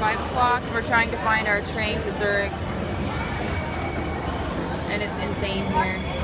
5 o'clock. We're trying to find our train to Zurich. And it's insane here.